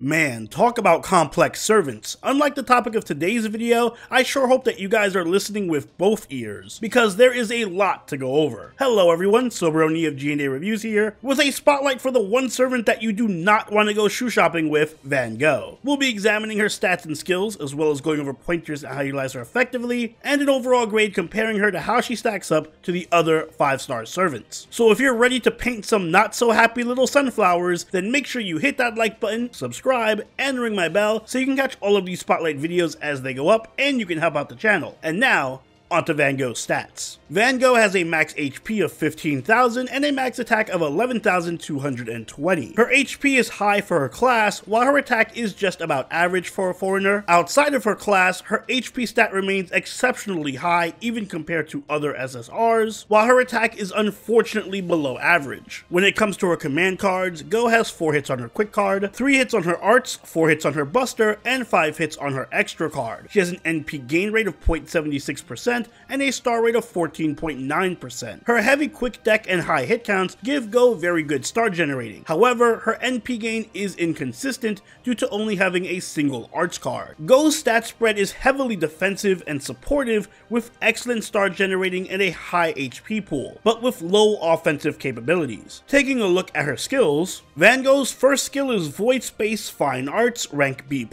Man, talk about complex servants. Unlike the topic of today's video, I sure hope that you guys are listening with both ears, because there is a lot to go over. Hello everyone, Saberoni of G&A Reviews here, with a spotlight for the one servant that you do not want to go shoe shopping with, Van Gogh. We'll be examining her stats and skills, as well as going over pointers on how to utilize her effectively, and an overall grade comparing her to how she stacks up to the other 5-star servants. So if you're ready to paint some not so happy little sunflowers, then make sure you hit that like button, subscribe, subscribe, and ring my bell so you can catch all of these spotlight videos as they go up and you can help out the channel. And now, onto Van Gogh's stats. Van Gogh has a max HP of 15,000 and a max attack of 11,220. Her HP is high for her class, while her attack is just about average for a foreigner. Outside of her class, her HP stat remains exceptionally high even compared to other SSRs, while her attack is unfortunately below average. When it comes to her command cards, Gogh has 4 hits on her quick card, 3 hits on her arts, 4 hits on her buster, and 5 hits on her extra card. She has an NP gain rate of 0.76% and a star rate of 14 13.9%. Her heavy quick deck and high hit counts give Gogh very good star generating. However, her NP gain is inconsistent due to only having a single arts card. Gogh's stat spread is heavily defensive and supportive with excellent star generating and a high HP pool, but with low offensive capabilities. Taking a look at her skills, Van Gogh's first skill is Void Space Fine Arts, rank B+.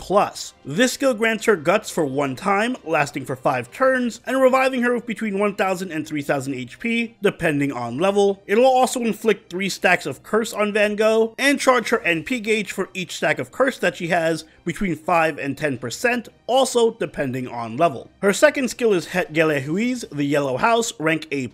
This skill grants her Guts for one time, lasting for 5 turns, and reviving her with between 1000 and 3000 HP, depending on level. It'll also inflict 3 stacks of Curse on Van Gogh, and charge her NP gauge for each stack of Curse that she has between 5 and 10%, also depending on level. Her second skill is Het Gele Huis, the Yellow House, rank A+.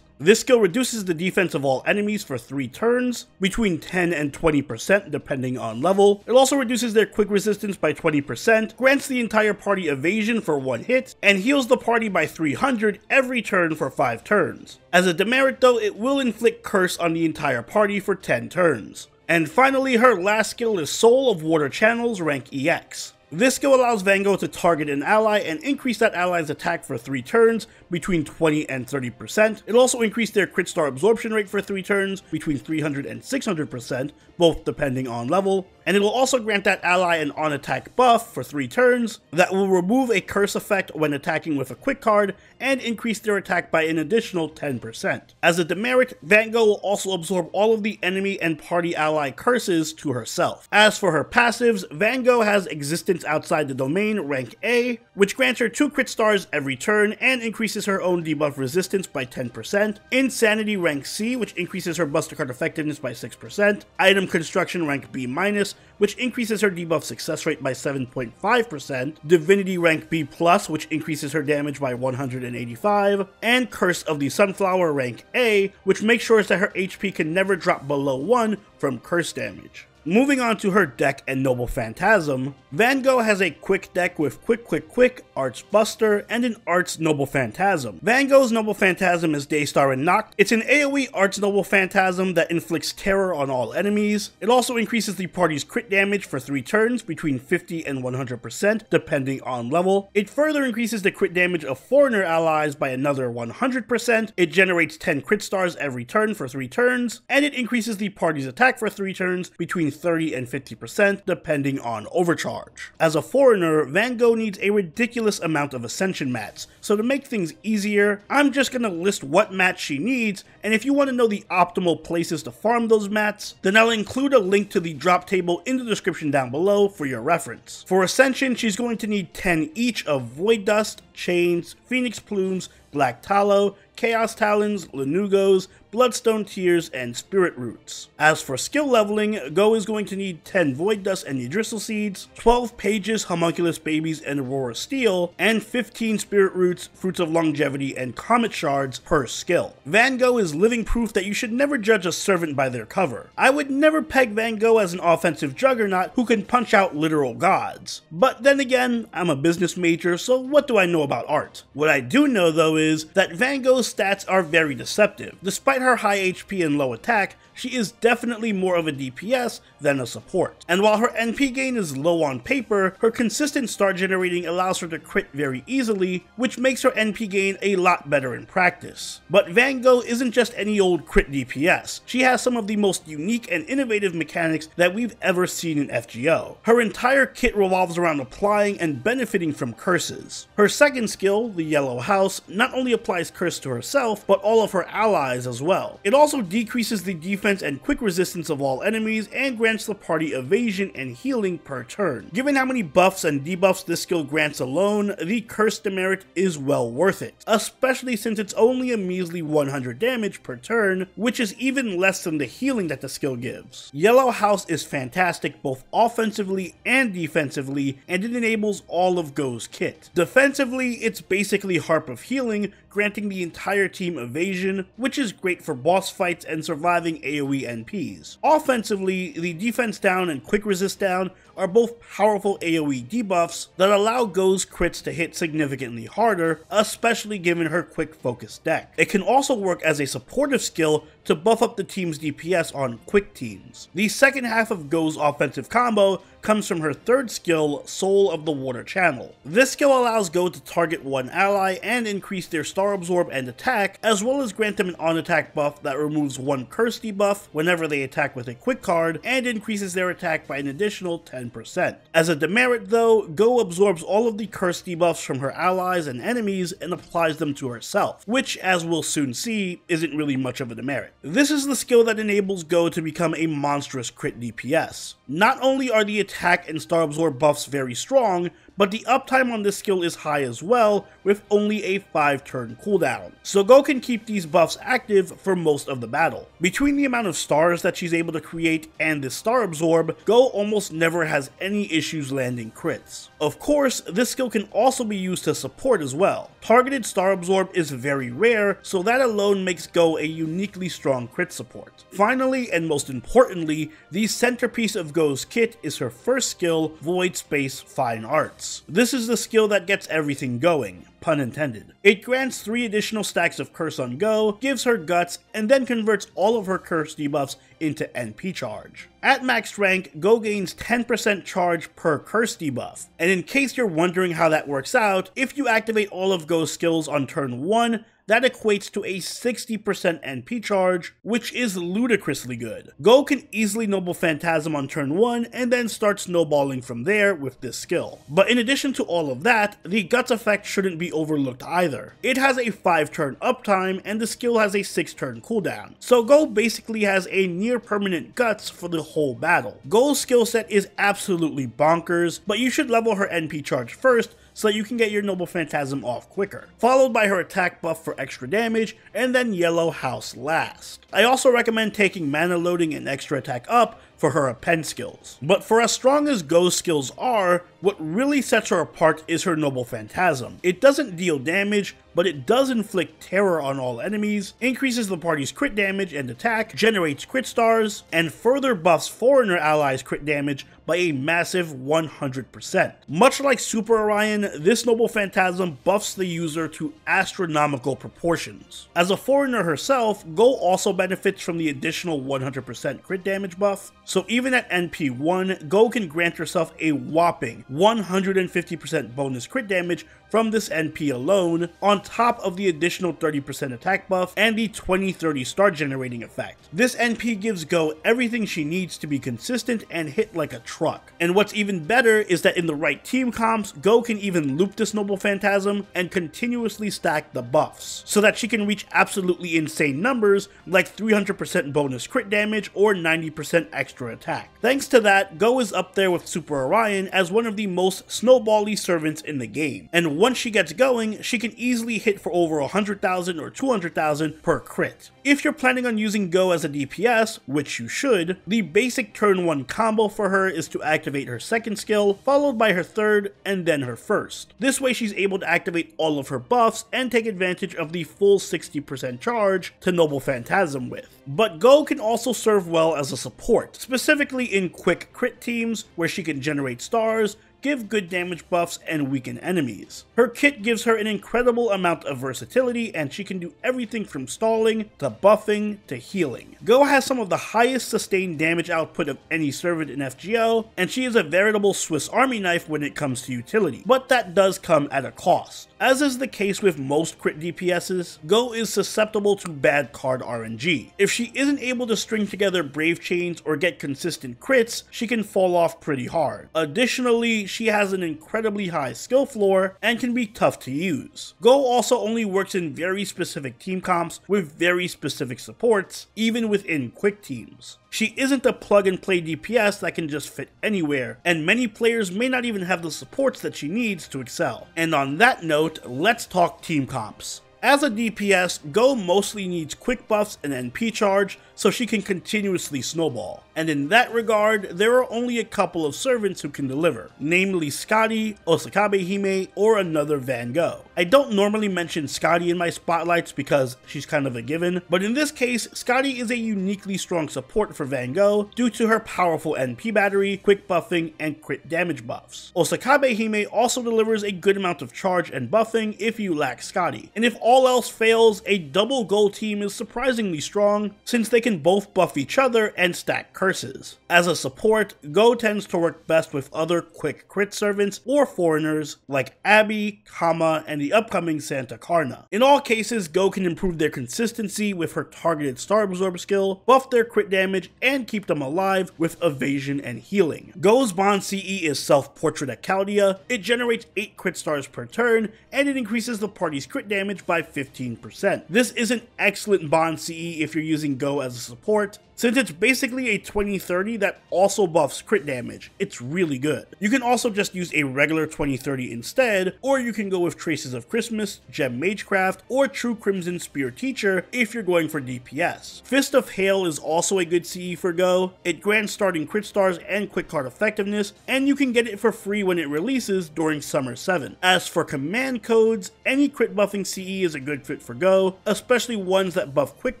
This skill reduces the defense of all enemies for 3 turns, between 10 and 20% depending on level. It also reduces their quick resistance by 20%, grants the entire party evasion for 1 hit, and heals the party by 300 every turn for 5 turns. As a demerit though, it will inflict curse on the entire party for 10 turns. And finally, her last skill is Soul of Water Channels rank EX. This skill allows Van Gogh to target an ally and increase that ally's attack for 3 turns between 20 and 30%. It also increased their crit star absorption rate for 3 turns between 300 and 600%, both depending on level. And it will also grant that ally an on attack buff for 3 turns that will remove a curse effect when attacking with a quick card and increase their attack by an additional 10%. As a demerit, Van Gogh will also absorb all of the enemy and party ally curses to herself. As for her passives, Van Gogh has existence outside the domain rank A, which grants her 2 crit stars every turn and increases her own debuff resistance by 10%, Insanity rank C, which increases her buster card effectiveness by 6%, Item Construction rank B-, minus, which increases her debuff success rate by 7.5%, Divinity rank B+, which increases her damage by 185, and Curse of the Sunflower rank A, which makes sure that her HP can never drop below 1 from curse damage. Moving on to her deck and Noble Phantasm, Van Gogh has a quick deck with Quick Quick Quick, Arts Buster, and an Arts Noble Phantasm. Van Gogh's Noble Phantasm is Daystar and Noct. It's an AoE Arts Noble Phantasm that inflicts terror on all enemies. It also increases the party's crit damage for 3 turns between 50 and 100% depending on level. It further increases the crit damage of foreigner allies by another 100%. It generates 10 crit stars every turn for 3 turns, and it increases the party's attack for 3 turns between 30 and 50% depending on overcharge. As a foreigner, Van Gogh needs a ridiculous amount of ascension mats, so to make things easier, I'm just gonna list what mats she needs, and if you want to know the optimal places to farm those mats, then I'll include a link to the drop table in the description down below for your reference. For Ascension, she's going to need 10 each of Void Dust, Chains, Phoenix Plumes, Black Tallow, Chaos Talons, Lanugos, Bloodstone Tears, and Spirit Roots. As for skill leveling, Gogh is going to need 10 Void Dust and Yggdrasil Seeds, 12 Pages, Homunculus Babies, and Aurora Steel, and 15 Spirit Roots, Fruits of Longevity, and Comet Shards per skill. Van Gogh is living proof that you should never judge a servant by their cover. I would never peg Van Gogh as an offensive juggernaut who can punch out literal gods. But then again, I'm a business major, so what do I know about art? What I do know though is that Van Gogh's stats are very deceptive. Despite her high HP and low attack, she is definitely more of a DPS than a support. And while her NP gain is low on paper, her consistent star generating allows her to crit very easily, which makes her NP gain a lot better in practice. But Van Gogh isn't just any old crit DPS, she has some of the most unique and innovative mechanics that we've ever seen in FGO. Her entire kit revolves around applying and benefiting from curses. Her second skill, the Yellow House, not only applies curse to herself, but all of her allies as well. It also decreases the defense defense and quick resistance of all enemies, and grants the party evasion and healing per turn. Given how many buffs and debuffs this skill grants alone, the Curse demerit is well worth it, especially since it's only a measly 100 damage per turn, which is even less than the healing that the skill gives. Yellow House is fantastic both offensively and defensively, and it enables all of Gogh's kit. Defensively, it's basically Harp of Healing, feeling granting the entire team evasion, which is great for boss fights and surviving AoE NPs. Offensively, the defense down and quick resist down are both powerful AoE debuffs that allow Gogh's crits to hit significantly harder, especially given her quick focus deck. It can also work as a supportive skill to buff up the team's DPS on quick teams. The second half of Gogh's offensive combo comes from her third skill, Soul of the Water Channel. This skill allows Gogh to target one ally and increase their Star Absorb and attack, as well as grant them an on-attack buff that removes one curse debuff whenever they attack with a quick card, and increases their attack by an additional 10%. As a demerit though, Gogh absorbs all of the curse debuffs from her allies and enemies and applies them to herself, which as we'll soon see, isn't really much of a demerit. This is the skill that enables Gogh to become a monstrous crit DPS. Not only are the attack and star absorb buffs very strong, but the uptime on this skill is high as well, with only a 5 turn cooldown. So Gogh can keep these buffs active for most of the battle. Between the amount of stars that she's able to create and the star absorb, Gogh almost never has any issues landing crits. Of course, this skill can also be used to support as well. Targeted star absorb is very rare, so that alone makes Gogh a uniquely strong crit support. Finally, and most importantly, the centerpiece of Gogh's kit is her first skill, Void Space Fine Arts. This is the skill that gets everything going, pun intended. It grants 3 additional stacks of Curse on Gogh, gives her Guts, and then converts all of her Curse debuffs into NP charge. At max rank, Gogh gains 10% charge per Curse debuff, and in case you're wondering how that works out, if you activate all of Gogh's skills on turn 1, that equates to a 60% NP charge, which is ludicrously good. Gogh can easily Noble Phantasm on turn 1 and then start snowballing from there with this skill. But in addition to all of that, the Guts effect shouldn't be overlooked either. It has a 5 turn uptime and the skill has a 6 turn cooldown, so Gogh basically has a near permanent Guts for the whole battle. Gogh's skill set is absolutely bonkers, but you should level her NP charge first so that you can get your Noble Phantasm off quicker, followed by her attack buff for extra damage, and then Yellow House last. I also recommend taking mana loading and extra attack up for her append skills. But for as strong as Gogh's skills are, what really sets her apart is her Noble Phantasm. It doesn't deal damage, but it does inflict terror on all enemies, increases the party's crit damage and attack, generates crit stars, and further buffs foreigner allies' crit damage by a massive 100%. Much like Super Orion, this Noble Phantasm buffs the user to astronomical proportions. As a foreigner herself, Gogh also benefits from the additional 100% crit damage buff, so even at NP1, Gogh can grant herself a whopping 150% bonus crit damage from this NP alone, on top of the additional 30% attack buff and the 20-30 star generating effect. This NP gives Gogh everything she needs to be consistent and hit like a truck. And what's even better is that in the right team comps, Gogh can even loop this Noble Phantasm and continuously stack the buffs, so that she can reach absolutely insane numbers like 300% bonus crit damage or 90% extra attack. Thanks to that, Gogh is up there with Super Orion as one of the most snowbally servants in the game, and once she gets going, she can easily hit for over 100,000 or 200,000 per crit. If you're planning on using Gogh as a DPS, which you should, the basic turn 1 combo for her is to activate her second skill, followed by her third, and then her first. This way she's able to activate all of her buffs and take advantage of the full 60% charge to Noble Phantasm with. But Gogh can also serve well as a support, specifically in quick crit teams where she can generate stars, give good damage buffs and weaken enemies. Her kit gives her an incredible amount of versatility and she can do everything from stalling to buffing to healing. Gogh has some of the highest sustained damage output of any servant in FGO, and she is a veritable Swiss army knife when it comes to utility, but that does come at a cost. As is the case with most crit DPSs, Gogh is susceptible to bad card RNG. If she isn't able to string together Brave Chains or get consistent crits, she can fall off pretty hard. Additionally, she has an incredibly high skill floor and can be tough to use. Gogh also only works in very specific team comps with very specific supports, even within quick teams. She isn't a plug and play DPS that can just fit anywhere, and many players may not even have the supports that she needs to excel. And on that note, let's talk team comps. As a DPS, Gogh mostly needs quick buffs and NP charge so she can continuously snowball. And in that regard, there are only a couple of servants who can deliver, namely Skadi, Osakabe Hime, or another Van Gogh. I don't normally mention Skadi in my spotlights because she's kind of a given, but in this case, Skadi is a uniquely strong support for Van Gogh due to her powerful NP battery, quick buffing, and crit damage buffs. Osakabe Hime also delivers a good amount of charge and buffing if you lack Skadi, and if all else fails, a double goal team is surprisingly strong since they can both buff each other and stack curses. As a support, Gogh tends to work best with other quick crit servants or foreigners like Abby, Kama, and the upcoming Santa Karna. In all cases, Gogh can improve their consistency with her targeted star absorb skill, buff their crit damage, and keep them alive with evasion and healing. Gogh's Bond CE is self-portrait at Chaldea, it generates 8 crit stars per turn, and it increases the party's crit damage by 15%. This is an excellent Bond CE if you're using Gogh as a support, since it's basically a 2030 that also buffs crit damage, it's really good. You can also just use a regular 2030 instead, or you can go with Traces of Christmas, Gem Magecraft, or True Crimson Spear Teacher if you're going for DPS. Fist of Hail is also a good CE for Gogh. It grants starting crit stars and quick card effectiveness, and you can get it for free when it releases during Summer 7. As for command codes, any crit buffing CE is a good fit for Gogh, especially ones that buff quick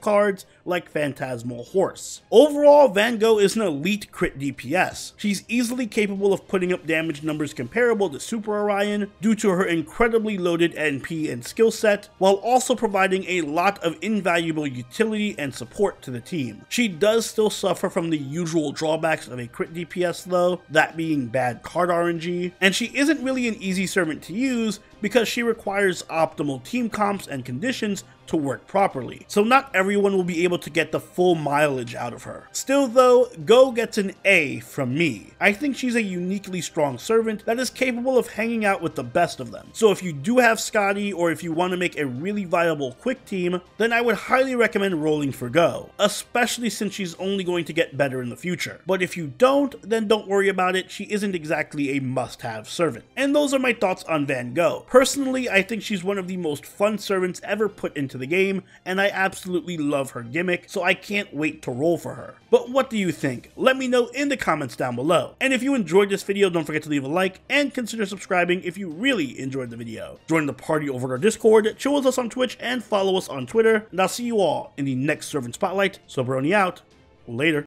cards like Phantasmal Horse. Overall, Van Gogh is an elite crit DPS. She's easily capable of putting up damage numbers comparable to Super Orion due to her incredibly loaded NP and skill set, while also providing a lot of invaluable utility and support to the team. She does still suffer from the usual drawbacks of a crit DPS though, that being bad card RNG, and she isn't really an easy servant to use because she requires optimal team comps and conditions to work properly. So not everyone will be able to get the full mileage out of her. Still though, Gogh gets an A from me. I think she's a uniquely strong servant that is capable of hanging out with the best of them. So if you do have Skadi or if you want to make a really viable quick team, then I would highly recommend rolling for Gogh, especially since she's only going to get better in the future. But if you don't, then don't worry about it, she isn't exactly a must-have servant. And those are my thoughts on Van Gogh. Personally, I think she's one of the most fun servants ever put into the game, and I absolutely love her gimmick, so I can't wait to roll for her. But what do you think? Let me know in the comments down below. And if you enjoyed this video, don't forget to leave a like, and consider subscribing if you really enjoyed the video. Join the party over our Discord, chill with us on Twitch, and follow us on Twitter, and I'll see you all in the next Servant Spotlight. So Saberoni out. Later.